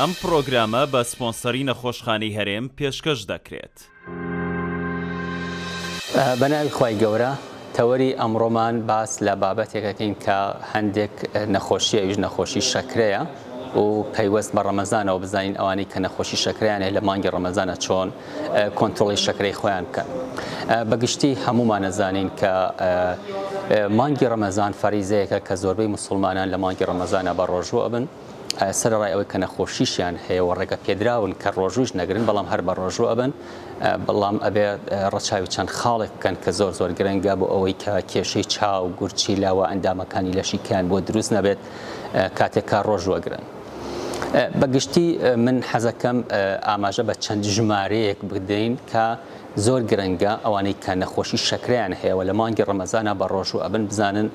ئەم پڕۆگرامە بە سپۆنسەری نەخۆشخانەی هەرێم پێشکەش دەکرێت. بە ناوی خوای گەورە. تەوەری ئەمڕۆمان باس لە بابەتێکەکەین کە هەندێک نەخۆشی ئەویش نەخۆشی شەکرەیە و پەیوەست بە ڕەمەزانەوە بزانین ئەوانەی کە نەخۆشی شەکرەیانەیە لە مانگی ڕەمەزانە چۆن کۆنترۆڵی شەکرەی خۆیان بکەن بە گشتی هەمومان ئەزانین کە مانگی ڕەمەزان فەریزەیەکە کە زۆربەی مسلمانان لە مانگی ڕەمەزانە بە ڕۆژوە بن سەرڕای ئەوەی کە نەخۆشیشیان هەیە و ڕێگە پێدراون کە ڕۆژوش نەگرن بەڵام هەر بە ڕۆژوە ئەبن بەڵام ئەبێ ڕەچاوی چەند خاڵێک بکەن کە زۆر زۆر گرنگە بۆ ئەوەی کە کێشەی چاو گورچی لاوە ئەندامەکانی لەشیکیان بۆ دروست نەبێت کاتێکا ڕۆژوەگرن بە گشتی من حەزەکەم ئاماژە بە چەند ژمارەیەک بدەین کە زۆر گرنگە ئەوانەی کە نەخۆشی شەکریان هەیەەوە لە مانگی ڕەمەزانە بە ڕۆژ و ئەبن بزانن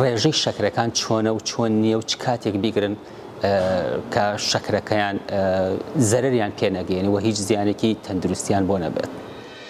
ڕێژەی شەکرەکان چۆنە و چۆن نییە و چ کاتێک بیگرن کە شەکرەکەیان زەرریان پێنەگەێنەوە هیچ زیانێکی تەندروستیان بۆ نەبێت.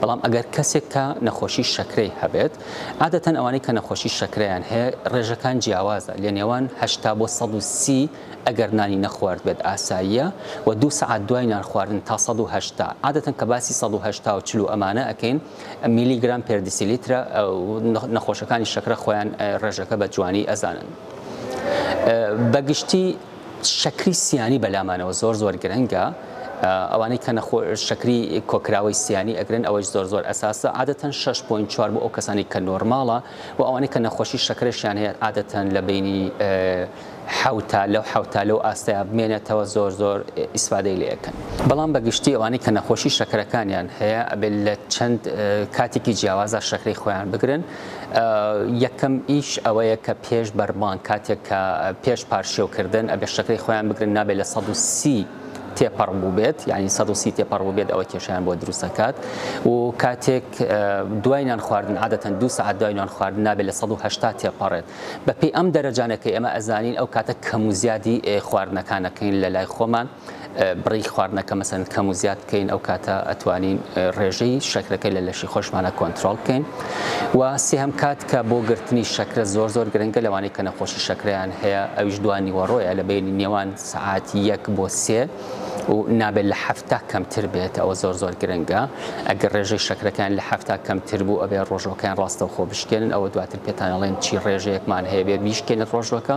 بەڵام ئەگەر کەسێک کە نەخۆشی شەکرەی هەبێت، عادەتەن ئەوانەی کە نەخۆشی شەکرەیان هەیە ڕێژەکان جیاوازە، لە نێوان هەشتا بۆ سەد و سی ئەگەر نانی نەخواردبێت ئاساییە و دوو سەعات دوای نان خواردن تا سەد و هەشتا، عادەتەن کە باسی سەد و هەشتا و چل و ئەمانە ئەکەین میلی گرام پێر دیسیلیترە، نەخۆشەکانی شەکرە خۆیان ڕێژەکە بە جوانی ئەزانن. بە گشتی شەکری سیانی بەلامانەوە زۆر زۆر گرنگە ئەوانەی کە نەخۆ شەکری کۆکراوەی سیانی ئەگرن ئەوەی زۆر زۆر ئەساسە عادەتەن 6.4 بۆ ئەو کەسانی کە نۆرماڵە و ئەوانەی کە نەخۆشی شەکرەشیان هەیە عادەتەن لە بینی حوتا لەو حوتا لەو ئاستەیە بمێنێتەوە زۆر زۆر ئیسفادەی لەکەن بەڵام بەگشتی ئەوانەی کە نەخۆشی شەکرەکانیان هەیە ئەبێت لە چەند کاتێکی جیاوازە شەکری خۆیان بگرن یەکەم ئیش ئەوەیە کە پێش بەربانگ کاتێک کە پێش پارشێوکردن ئەبێ شەکرەی خۆیان بگرن نابێت لە 130 تێپەڕ بوو بێت یعنی 130 تێپەڕ بوو بێت ئەوە کێشیان بۆ دروستەکات و کاتێک دوایان خواردن عادەتەن دو سعات دوایان خواردن نابێت لە 1970 تێپەڕێت بەپی ئەم دەرەجانەکە ئێمە ئەزانین ئەو کاتە کەم و زیادی خواردنەکانەکەین لە لای خۆمان بڕی خواردنەکە مەسەن کەم و زیاد بکەین ئەو کاتە ئەتوانین ڕێژەی شەکرەکە لە لەشی خۆشمانە کۆنتترۆل بکەین و سێهم کات کە بۆ گرتنی شەکرە زۆر زۆر گرنگە لەوانەیە کە نەخۆشی شەکریان هەیە ئەوش دوانی وەڕۆیە لە بینی نێوان سعات یەک بۆ سێ و نابێت لە هەفتا کەمتر بێت ئەوە زۆر زۆر گرنگە ئەگەر ڕێژەی شەکرەکان لە هەفتا کەمتر بوو ئەبێ ڕۆژەکەیان ڕاستەوخۆ بشکێنن ئەوە دواتر پێتانەڵێن چی ڕێژەیەکمان هەیە بێ بیشکێنە ڕۆژەکە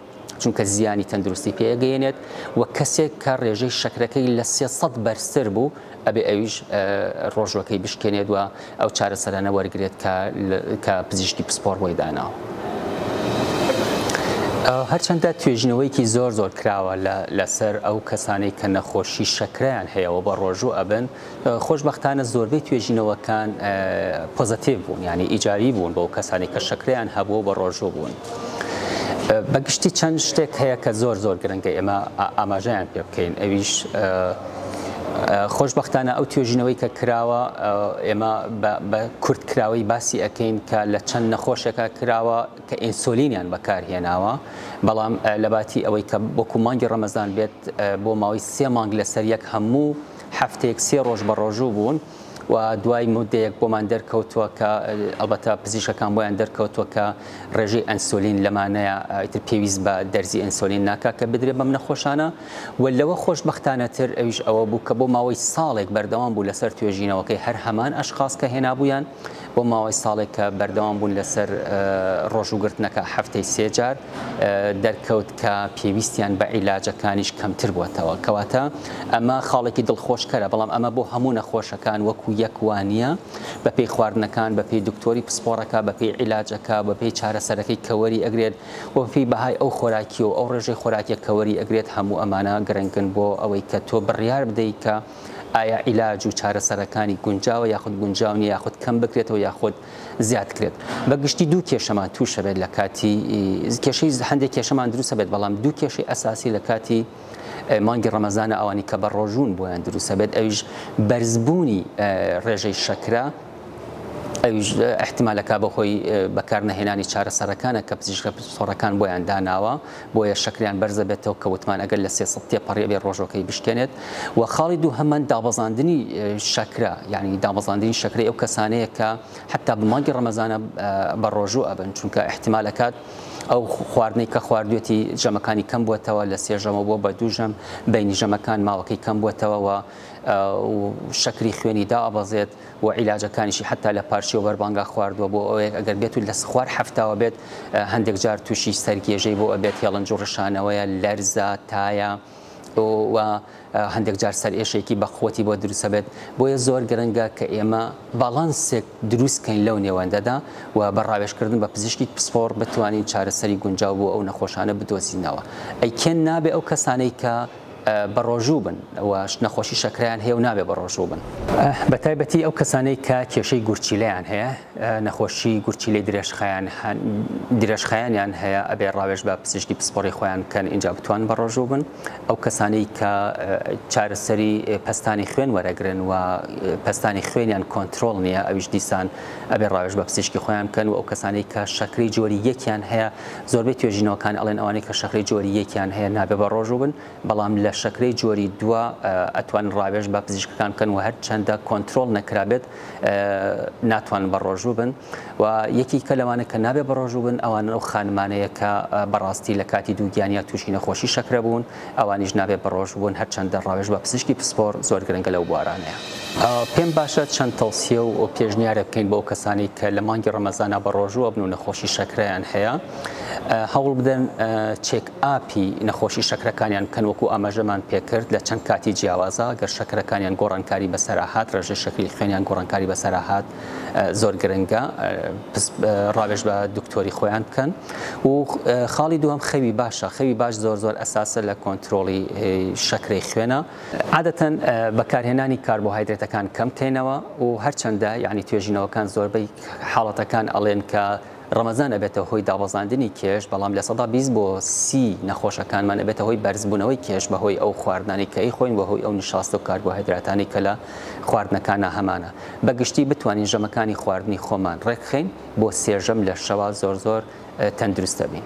چونکە زیانی تەندروستی پێگەێنێت و کەسێک کە ڕێژەی شەکرەکەی لە سێسەد بەرزتر بوو ئەبێ ئەویش ڕۆژوەکەی بشکێنێت و ئەو چارەسەرانە وەرگێت کە پزیشکی پسپۆر بۆی داناوە. هەرچەندە توێژنەوەیکی زۆر زۆر کراوە لەسەر ئەو کەسانەی کە نەخۆشی شەکریان هەیەەوە بە ڕۆژوو ئەبن خۆشبەختانە زۆربەی توێژینەوەکان پۆزەتیڤ بوون یانی ئیجابی بوون بۆ کەسانی کە شەکرەیان هەبوو بە ڕۆژوو بوون. بەگشتی چەند شتێک هەیە کە زۆر زۆر گرنگە ئێمە ئاماژەیان پێ بکەین ئەویش خۆشببختانە ئەو توێژینەوەی کە کراوە ئێمە بە کورت کراوەی باسی ئەەکەین کە لە چەند نەخۆشێکە کراوە کە ئینسۆلینیان بەکارهێناوە بەڵام لەباتی ئەوەی کە بۆکو مانگی ڕەمەزان بێت بۆ ماوەی سێ مانگ لەسەر یەک هەموو هەفتەیەک سێ ڕۆژ بەڕۆژوو بوون و دوای مودەیەک بۆمان دەرکەوتووە کە ئەڵبەتە پزیشەکان بۆیان دەرکەوتووە کە ڕێژەی ئەنسۆلین لەمانەیە ئیتر پێویست بە دەرزی ئەنسۆلین ناکا کە بدرێ بەم نەخۆشانە و لەوە خۆشبەختانەتر ئەویش ئەوە بوو کە بۆ ماوەی ساڵێک بەردەوام بوو لەسەر توێژینەوەکەی هەر هەمان ئەشخاص کە هێنابوویان بۆ ماوەی ساڵێک کە بەردەوام بوون لەسەر ڕۆژووگرتنەکە هەفتەی سێ جار. دەرکەوت کە پێویستیان بە عیلاجەکانیش کەمتر بووەتەوە کەواتە ئەمە خاڵێکی دڵخۆشکەرە بەڵام ئەمە بۆ هەموو نەخۆشەکان وەکو یەک وانە بەپی خواردنەکان بەپی دکتۆری پسپۆڕەکە بەپی عیلاجەکە بەپی چارەسەرەکەی کەوەری ئەگرێت وەپی بەهای ئەو خۆراکی و ئەو ڕێژەی خۆراکیە کەوەری ئەگرێت هەموو ئەمانە گرنگن بۆ ئەوەی کە تۆ بڕیار بدەیت کە ئایا عیلاج و چارەسەرەکانی گونجاوە یاخود گونجاو نیە یاخود کەم بکرێتەوە یاخود زیاد کرێت بە گشتی دوو کێشەمان تووشە بێت لە کاتی کێشەی هەندێک کێشەمان دروستە بێت بەڵام دوو کێشەی ئەساسی لە کاتی مانگی ڕەمەزانە ئەوانی کە بە ڕۆژوون بۆیان دروستە بێت ئەویش بەرزبوونی ڕێژەی شەکرە ئەویش احتمالەکە بەهۆی بەکار نەهێنانی چارەسەرەکانە کە پزیشکە پسۆڕەکان بۆیان داناوە بۆیە شەکریان بەرز دەبێتەوە کە وتمان ئەگەر لە سێ سەد تێپەڕی ئەبێ ڕۆژەکەی بشکێنێت و خاڵی دووهەمەن دابەزاندنی شەکرە یعنی دابەزاندنی شەکرەی ئەو کەسانەیە کە حتا بمانگی ڕەمەزانە بە ڕۆژوو ئەبن چونکە احتمال ئەکات ئەو خواردنەی کە خواردوێتی ژەمەکانی کەم بووتەوە لە سێژەمە بۆ بە دووژەم بینی ژەمەکان ماوەکەی کەم بووتەوە و شەکری خوێنی دا ئەبەزێت و عیلاجەکانیشی حتا لە پارچەوە بەر بانگا خواردووە بۆ ئەوەیەک ئەگەر بێت و لە خوار حفتاوە بێت هەندێک جار تووشی سەرگێژەی بۆ ئەبێت هێڵنج و ڕشانەوەیە لەرزە تایە و هەندێک جار سەر ئێشێکی بەخۆتی بۆ دروستە بێت بۆیە زۆر گرنگە کە ئێمە باڵانسێک دروستکەین لەو نێوەندەدا و بە ڕاوێشکردن بە پزیشکی پسپۆڕ بتوانین چارەسەری گونجاو بۆ ئەو نەخۆشانە بدۆزینەوە ئەیکێن نابێ ئەو کەسانەی کە بەڕۆژوو بن و نەخۆشی شەکرەیان هەیە و نابێ بەڕۆژوو بن. بە تایبەتی ئەو کەسانەی کە کێشەی گورچیلەیان هەیە، نەخۆشی گورچیلەی درێژخایەن هەن، درێژخایەنیان هەیە، ئەبێ ڕاوێژ بە پزیشکی پسپۆڕی خۆیان بکەن ئینجا بتوانن بەڕۆژوو بن. ئەو کەسانەی کە چارەسەری پەستانی خوێن وەرەگرن و پەستانی خوێنیان کۆنترۆڵ نییە ئەویش دیسان ئەبێ ڕاوێژ بە پزیشکی خۆیان بکەن و ئەو کەسانەی کە شەکرەی جۆری یەکیان هەیە، زۆربەی توێژینەوەکان ئەڵێن ئەوانەی کە شەکرەی جۆری یەکیان هەیە نابێ بەڕۆژوو بن، بەڵام لە شەکرەی جۆری دووە ئەتوانن ڕاوێژ بە پزیشکەکان بکەن و هەرچەندە کۆنترۆڵ نەکرابێت ناتوانن بەڕۆژوو بن و یەکی کە لەوانە کە نابێ بەڕۆژوو بن ئەوانە ئەو خانمانەیە کە بەڕاستی لە کاتی دووگیانیا تووشی نەخۆشی شەکرە بوون ئەوانیش نابێت بە ڕۆژ بوون هەرچەندە ڕاوێژ بە پزیشکی پسپۆڕ زۆر گرنگە لەو بوارانەیە. پێم باشە چەند تەوسیە و پێشنیارێک بکەین بۆ ئەو کەسانەی کە لە مانگی ڕەمەزانا بە ڕۆژوو ئەبن و نەخۆشی شەکرەیان هەیە هەوڵ بدەن چێک ئاپی نەخۆشی شەکرەکانیان بکەن وەکو ئاماژەمان پێکرد لە چەند کاتی جیاوازا گەر شەکرەکانیان گۆڕانکاری بەسەرا هات ڕێژەی شەکری خوێنیان گۆڕانکاری بەسەرا هات زۆر گرنگە ڕاوێژ بە دکتۆری خۆیان بکەن و خاڵی دووەم خەوی باشە خەوی باش زۆر زۆر ئەساسە لە کۆنتترۆڵی شەکرەی خوێنە عادەتەن بەکارهێنانی کاربۆهایدرێتەکان کەم کەینەوە و هەرچەندە یعنی توێژینەوەکان زۆربەی حاڵەتەکان ئەڵێن کە ڕەمەزان ئەبێتە هۆی دابەزاندنی کێش، بەڵام لە سەدا بیست بۆ سی نەخۆشەکانمان ئەبێتە هۆی بەرزبوونەوەی کێش بەهۆی ئەو خواردنانەی کە ئەیخۆین و هۆی ئەو نیشاست و کاربۆهایدراتانەی کە لە خواردنەکانا هەمانە. بە گشتی بتوانین ژەمەکانی خواردنی خۆمان ڕێکخەین بۆ سێ ژەم لە شەوا زۆر زۆر تەندروست ئەبین.